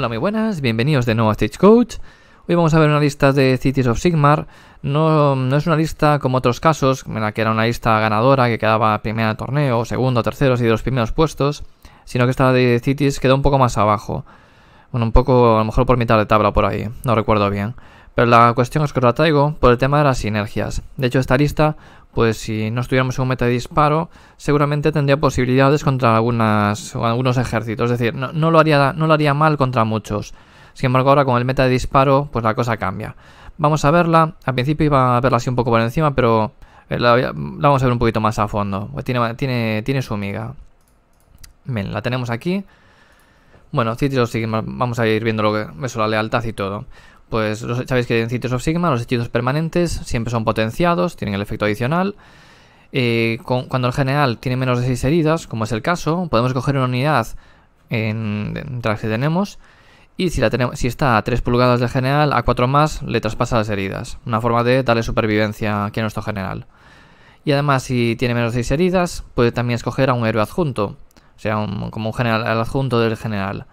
Hola, muy buenas, bienvenidos de nuevo a Stagecoach. Hoy vamos a ver una lista de Cities of Sigmar. No, no es una lista como otros casos, en la que era una lista ganadora que quedaba primera de torneo, segundo, tercero y de los primeros puestos, sino que esta de Cities quedó un poco más abajo. Bueno, un poco, a lo mejor por mitad de tabla por ahí, no recuerdo bien. Pero la cuestión es que os la traigo por el tema de las sinergias. De hecho, esta lista, pues si no estuviéramos en un meta de disparo, seguramente tendría posibilidades contra algunas, algunos ejércitos. Es decir, no, lo haría, no lo haría mal contra muchos. Sin embargo, ahora con el meta de disparo, pues la cosa cambia. Vamos a verla. Al principio iba a verla así un poco por encima, pero eh, la, vamos a ver un poquito más a fondo. Tiene, tiene, tiene su miga. Bien, la tenemos aquí. Bueno, Cities of Sigma, vamos a ir viendo lo que, eso, la lealtad y todo. Pues sabéis que en Cities of Sigma los hechizos permanentes siempre son potenciados, tienen el efecto adicional. Eh, cuando el general tiene menos de 6 heridas, como es el caso, podemos coger una unidad en, las que tenemos y si, la tenemos, si está a 3 pulgadas del general, a 4 más le traspasa las heridas. Una forma de darle supervivencia aquí a nuestro general. Y además, si tiene menos de 6 heridas, puede también escoger a un héroe adjunto. O sea, como un general, el adjunto del general.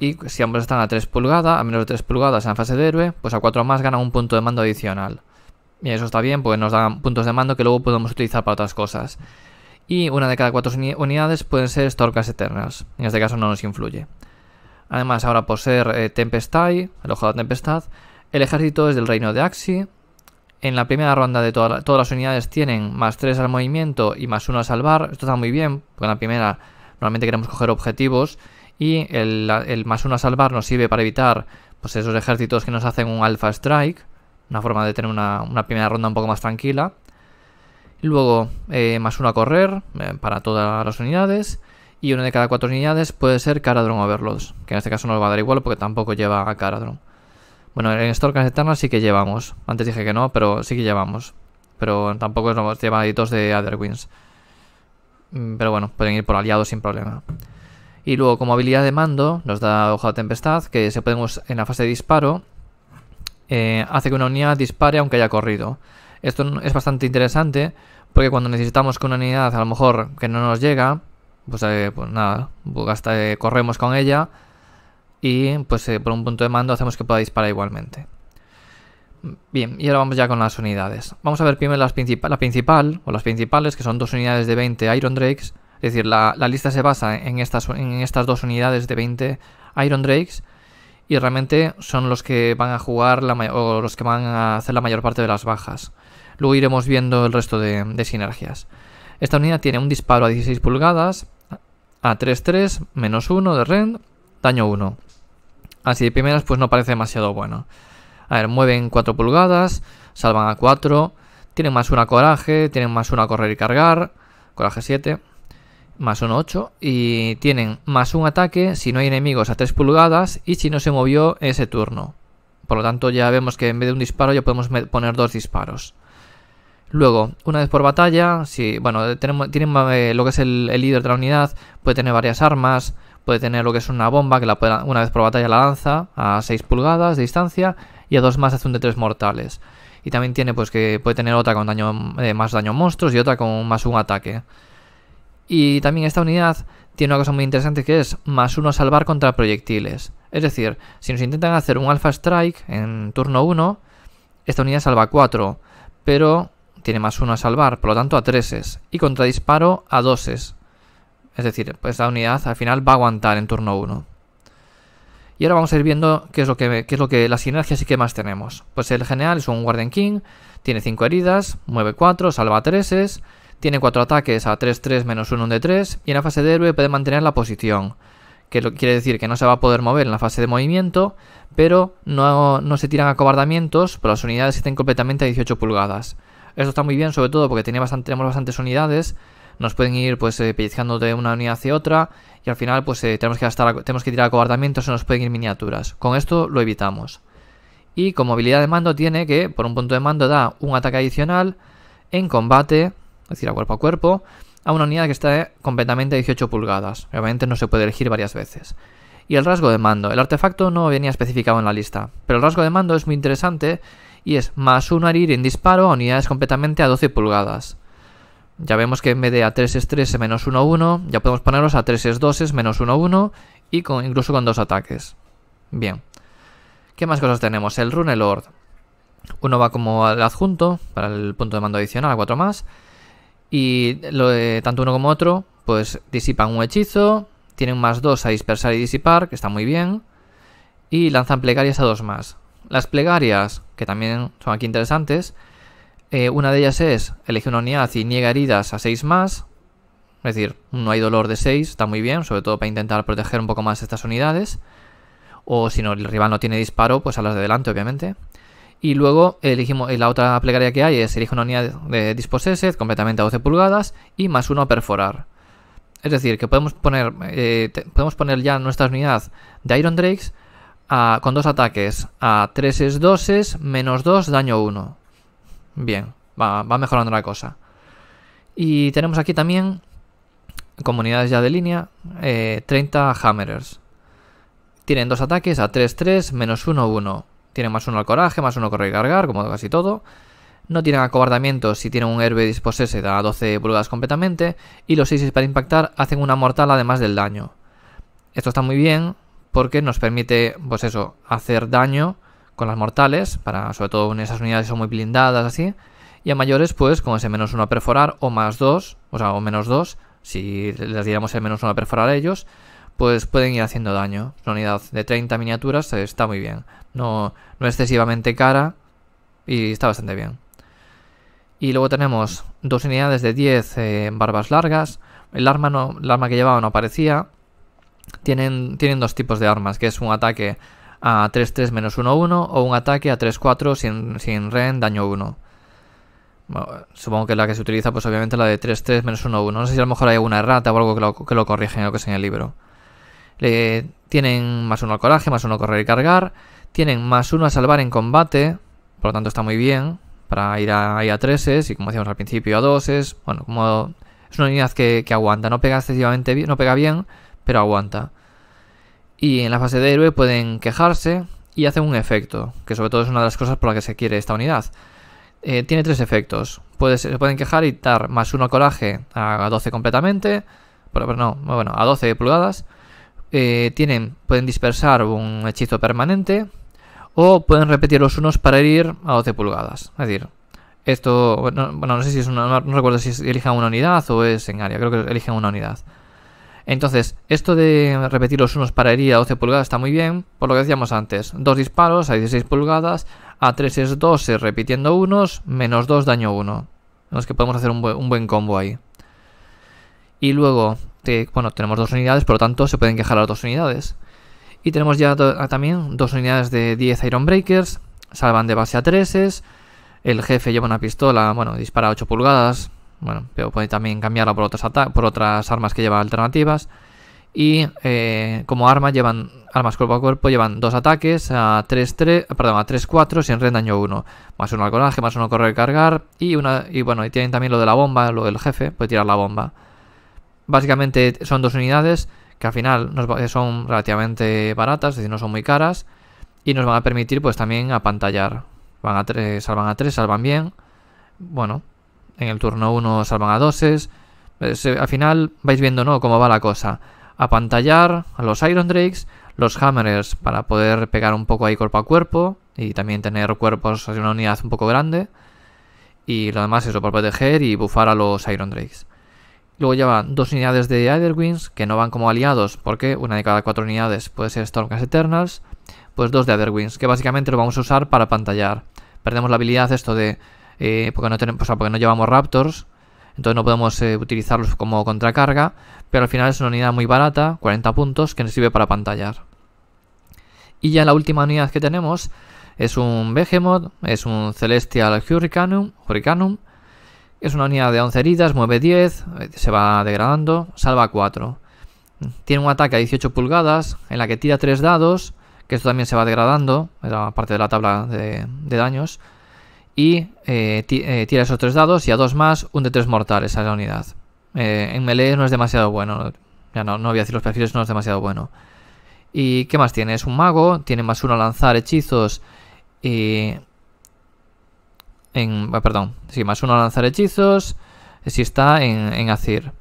Y si ambos están a 3 pulgadas, a menos de 3 pulgadas en fase de héroe, pues a 4 más gana un punto de mando adicional. Y eso está bien, pues nos dan puntos de mando que luego podemos utilizar para otras cosas. Y una de cada 4 unidades pueden ser Storkas Eternas. En este caso no nos influye. Además, ahora por ser eh, Tempestai, el ojo de la tempestad, el ejército es del reino de Axi. En la primera ronda de todas las unidades tienen más 3 al movimiento y más 1 a salvar. Esto está muy bien, porque en la primera normalmente queremos coger objetivos y el, más uno a salvar nos sirve para evitar pues, esos ejércitos que nos hacen un alpha strike. Una forma de tener una, primera ronda un poco más tranquila. Luego eh, más uno a correr eh, para todas las unidades. Y una de cada cuatro unidades puede ser Caradron Overlords. Que en este caso no nos va a dar igual porque tampoco lleva a Caradron. Bueno, en Storkas Eternas sí que llevamos. Antes dije que no, pero sí que llevamos. Pero tampoco nos lleva dos de Otherwings. Mm, pero bueno, pueden ir por aliados sin problema. Y luego como habilidad de mando nos da hoja de tempestad que se podemos en la fase de disparo eh, hace que una unidad dispare aunque haya corrido. Esto es bastante interesante porque cuando necesitamos que una unidad a lo mejor que no nos llega, pues, eh, pues nada, pues eh, corremos con ella y pues por un punto de mando hacemos que pueda disparar igualmente. Bien, y ahora vamos ya con las unidades. Vamos a ver primero las la principal, o las principales, que son dos unidades de 20 Iron Drakes, es decir, la, lista se basa en estas, dos unidades de 20 Iron Drakes y realmente son los que van a jugar o los que van a hacer la mayor parte de las bajas. Luego iremos viendo el resto de, sinergias. Esta unidad tiene un disparo a 16 pulgadas, a 3-3, menos 1 de rend, daño 1. Así de primeras pues no parece demasiado bueno. A ver, mueven 4 pulgadas, salvan a 4, tienen más 1 a coraje, tienen más 1 a correr y cargar, coraje 7 más 1, 8. Y tienen más un ataque si no hay enemigos a 3 pulgadas y si no se movió ese turno. Por lo tanto, ya vemos que en vez de un disparo ya podemos poner dos disparos. Luego, una vez por batalla, si, bueno, tenemos, tienen eh, lo que es el, líder de la unidad, puede tener varias armas, puede tener lo que es una bomba que la una vez por batalla la lanza a 6 pulgadas de distancia y a dos más hace un de 3 mortales. Y también tiene pues que puede tener otra con daño, eh, más daño monstruos y otra con más un ataque. Y también esta unidad tiene una cosa muy interesante que es más uno salvar contra proyectiles. Es decir, si nos intentan hacer un alpha strike en turno 1, esta unidad salva 4, pero tiene más uno a salvar, por lo tanto a 3 y contra disparo a 2 Es decir, pues esta unidad al final va a aguantar en turno 1. Y ahora vamos a ir viendo qué es lo que, qué es lo que las sinergias y qué más tenemos. Pues el general es un Warden King, tiene 5 heridas, mueve 4, salva 3 tiene 4 ataques a 3-3 menos 1 de 3 y en la fase de héroe puede mantener la posición. Que quiere decir que no se va a poder mover en la fase de movimiento, pero no, se tiran acobardamientos, pero las unidades estén completamente a 18 pulgadas. Esto está muy bien, sobre todo porque tiene tenemos bastantes unidades, nos pueden ir pues eh, pellizcando de una unidad hacia otra y al final pues eh, tenemos, que gastar, tenemos que tirar acobardamientos y nos pueden ir miniaturas. Con esto lo evitamos. Y como habilidad de mando tiene que, por un punto de mando, da un ataque adicional en combate es decir, a cuerpo a cuerpo, a una unidad que está completamente a 18 pulgadas. Obviamente no se puede elegir varias veces. Y el rasgo de mando. El artefacto no venía especificado en la lista, pero el rasgo de mando es muy interesante y es más un herir en disparo a unidades completamente a 12 pulgadas. Ya vemos que en vez de a 3 es 3 menos 1 1, ya podemos ponerlos a 3 es 2 menos 1 1 y con, incluso con dos ataques. Bien. ¿Qué más cosas tenemos? El Rune Lord. Uno va como el adjunto para el punto de mando adicional a 4 más. Y lo tanto uno como otro, pues disipan un hechizo, tienen más 2 a dispersar y disipar, que está muy bien. Y lanzan plegarias a 2 más. Las plegarias, que también son aquí interesantes, eh, una de ellas es elige una unidad y niega heridas a 6 más. Es decir, no hay dolor de 6, está muy bien, sobre todo para intentar proteger un poco más estas unidades. O si no, el rival no tiene disparo, pues a las de delante, obviamente. Y luego elegimos la otra plegaria que hay es elige una unidad de Dispossessed completamente a 12 pulgadas y más uno a perforar. Es decir, que podemos poner, eh, podemos poner ya nuestra unidad de Iron Drakes con dos ataques a 3 es 2 es menos 2 daño 1. Bien, va, mejorando la cosa. Y tenemos aquí también comunidades ya de línea, 30 eh, Hammerers. Tienen dos ataques a 3-3 menos 1-1. Tiene más uno al coraje, más uno correr y cargar, como casi todo. No tienen acobardamiento si tienen un herbe disposese a 12 pulgadas completamente. Y los 6 para impactar hacen una mortal además del daño. Esto está muy bien porque nos permite, pues eso, hacer daño con las mortales, para sobre todo en esas unidades que son muy blindadas así. Y a mayores, pues con ese menos 1 a perforar o más 2, o sea, o menos 2, si les diéramos el menos 1 a perforar a ellos, pues pueden ir haciendo daño. Una unidad de 30 miniaturas está muy bien. No, no excesivamente cara y está bastante bien. Y luego tenemos dos unidades de 10 eh, barbas largas. El arma, no, el arma que llevaba no aparecía. Tienen, tienen dos tipos de armas, que es un ataque a 3-3 menos 1-1 o un ataque a 3-4 sin, sin ren daño 1. supongo que la que se utiliza, pues obviamente la de 3-3 menos 1-1. No sé si a lo mejor hay alguna errata o algo que lo, que lo que sea en el libro. Le, tienen más uno al coraje, más uno a correr y cargar. Tienen más uno a salvar en combate. Por lo tanto está muy bien. Para ir a, a 3 y como decíamos al principio a 2 Bueno, como es una unidad que, aguanta. No pega excesivamente bien, no pega bien, pero aguanta. Y en la fase de héroe pueden quejarse y hacen un efecto. Que sobre todo es una de las cosas por las que se quiere esta unidad. Eh, tiene tres efectos. se pueden quejar y dar más uno al coraje a 12 completamente. Pero, no, bueno, a 12 pulgadas eh, tienen, pueden dispersar un hechizo permanente o pueden repetir los unos para herir a 12 pulgadas. Es decir, esto, bueno, no sé si es una, no recuerdo si eligen una unidad o es en área, creo que eligen una unidad. Entonces, esto de repetir los unos para herir a 12 pulgadas está muy bien, por lo que decíamos antes, dos disparos a 16 pulgadas, a 3 es 12 repitiendo unos, menos 2 daño 1. Es que podemos hacer un buen combo ahí. Y luego, bueno, tenemos dos unidades, por lo tanto se pueden quejar las dos unidades. Y tenemos ya ah, también dos unidades de 10 Iron Breakers, salvan de base a 3 el jefe lleva una pistola, bueno, dispara 8 pulgadas, bueno, pero puede también cambiarla por otras, por otras armas que lleva alternativas. Y eh, como arma llevan armas cuerpo a cuerpo, llevan dos ataques a 3, 3 perdón, a 3 4 sin red daño 1. Más uno al coraje, más uno correr y cargar. Y una, y bueno, y tienen también lo de la bomba, lo del jefe, puede tirar la bomba. Básicamente son dos unidades que al final son relativamente baratas, es decir, no son muy caras. Y nos van a permitir pues también apantallar. Van a tres, salvan a 3, salvan bien. Bueno, en el turno 1 salvan a 2. al final vais viendo ¿no? cómo va la cosa. Apantallar a los Iron Drakes, los Hammers para poder pegar un poco ahí cuerpo a cuerpo y también tener cuerpos de una unidad un poco grande. Y lo demás eso, por proteger y bufar a los Iron Drakes. Luego llevan dos unidades de Otherwings que no van como aliados porque una de cada cuatro unidades puede ser Stormcast Eternals. Pues dos de Otherwings que básicamente lo vamos a usar para pantallar. Perdemos la habilidad esto de... Eh, porque, no tenemos, porque no llevamos Raptors. Entonces no podemos eh, utilizarlos como contracarga. Pero al final es una unidad muy barata, 40 puntos, que nos sirve para pantallar. Y ya la última unidad que tenemos es un Behemoth, es un Celestial Hurricanum, Hurricanum es una unidad de 11 heridas, mueve 10, eh, se va degradando, salva 4. Tiene un ataque a 18 pulgadas en la que tira 3 dados, que esto también se va degradando, era parte de la tabla de, daños. Y eh, eh, tira esos 3 dados y a 2 más, un de 3 mortales a la unidad. en melee no es demasiado bueno, ya no, no voy a decir los perfiles, no es demasiado bueno. ¿Y qué más tiene? Es un mago, tiene más uno a lanzar hechizos y en, ah, perdón, sí, más uno a lanzar hechizos si está en, en Azir.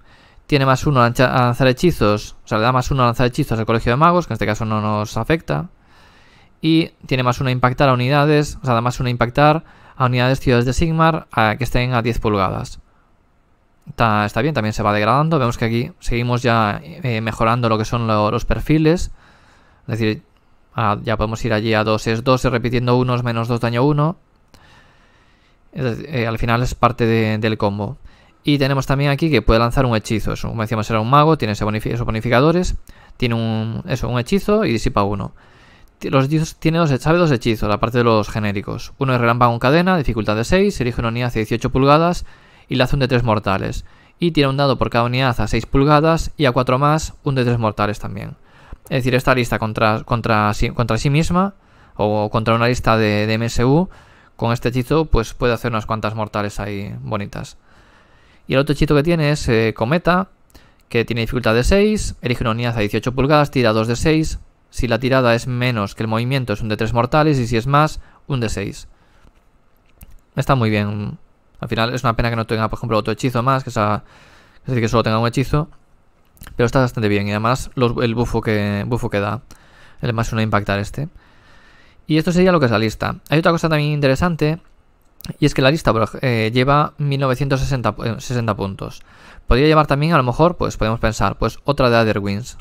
Tiene más uno a lanzar hechizos, o sea, le da más uno a lanzar hechizos al colegio de magos, que en este caso no nos afecta. y tiene más uno a impactar a unidades, o sea, más uno a impactar a unidades ciudades de Sigmar que estén a 10 pulgadas. Está, bien, también se va degradando. Vemos que aquí seguimos ya eh, mejorando lo que son los perfiles. Es decir, ya podemos ir allí a 2 es 2 repitiendo unos menos 2 daño 1. Eh, al final es parte del combo. Y tenemos también aquí que puede lanzar un hechizo. Eso, como decíamos, era un mago, tiene esos bonificadores. Tiene un, eso, un hechizo y disipa uno. Los tiene dos, sabe dos hechizos, aparte de los genéricos. Uno es relámpago en cadena, dificultad de 6, elige una unidad de 18 pulgadas y le hace un de 3 mortales. Y tira un dado por cada unidad a 6 pulgadas y a 4 más un de 3 mortales también. Es decir, esta lista contra, contra, contra sí misma o contra una lista de MSU con este hechizo pues puede hacer unas cuantas mortales ahí bonitas. Y el otro hechizo que tiene es eh, Cometa, que tiene dificultad de 6, elige una unidad a 18 pulgadas, tira 2 de 6. Si la tirada es menos que el movimiento es un de 3 mortales y si es más, un de 6. Está muy bien. Al final es una pena que no tenga, por ejemplo, otro hechizo más, que, sea, es decir, que solo tenga un hechizo. Pero está bastante bien y además el bufo que, bufo que da. El más uno impactar este. Y esto sería lo que es la lista. Hay otra cosa también interesante y es que la lista eh, lleva 1960 60 eh, puntos. Podría llevar también, a lo mejor, pues podemos pensar, pues otra de Otherwings.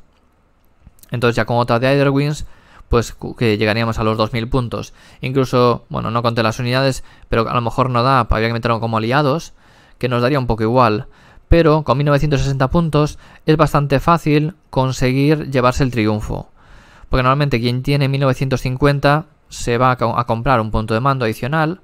Entonces ya con otra de Otherwings, pues que llegaríamos a los 2000 puntos. Incluso, bueno, no conté las unidades, pero a lo mejor no da, habría que meterlo como aliados, que nos daría un poco igual. Pero con 1960 puntos es bastante fácil conseguir llevarse el triunfo. Porque normalmente quien tiene 1950 se va a comprar un punto de mando adicional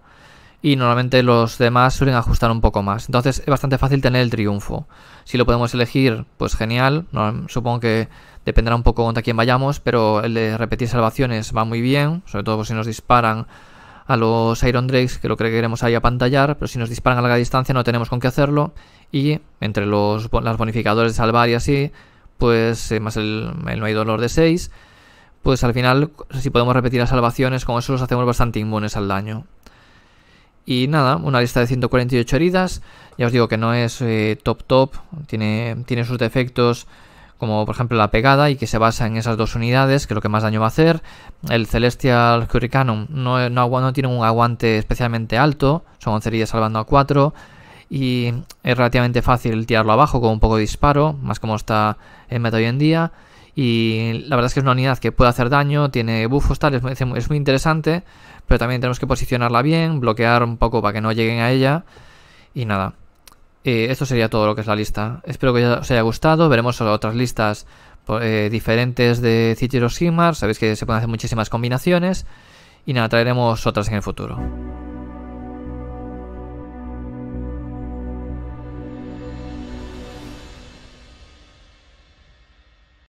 y normalmente los demás suelen ajustar un poco más. Entonces es bastante fácil tener el triunfo. Si lo podemos elegir, pues genial. supongo que dependerá un poco contra quién vayamos, pero el de repetir salvaciones va muy bien, sobre todo si nos disparan a los Iron Drakes, que lo que queremos ahí a pantallar, pero si nos disparan a larga distancia no tenemos con qué hacerlo. Y entre los las bonificadores de salvar y así, pues eh, más el, el no hay dolor de 6, pues al final, si podemos repetir las salvaciones, con eso los hacemos bastante inmunes al daño. Y nada, una lista de 148 heridas. Ya os digo que no es eh, top top, tiene, tiene sus defectos como por ejemplo la pegada y que se basa en esas dos unidades, que es lo que más daño va a hacer. El Celestial Hurricane no, no, tiene un aguante especialmente alto, son 11 heridas salvando a 4 y es relativamente fácil tirarlo abajo con un poco de disparo, más como está en meta hoy en día. Y la verdad es que es una unidad que puede hacer daño, tiene buffos, tal, es, muy interesante, pero también tenemos que posicionarla bien, bloquear un poco para que no lleguen a ella. Y nada, eh, esto sería todo lo que es la lista. Espero que os haya gustado, veremos otras listas eh, diferentes de Cities of Sigmar, sabéis que se pueden hacer muchísimas combinaciones. Y nada, traeremos otras en el futuro.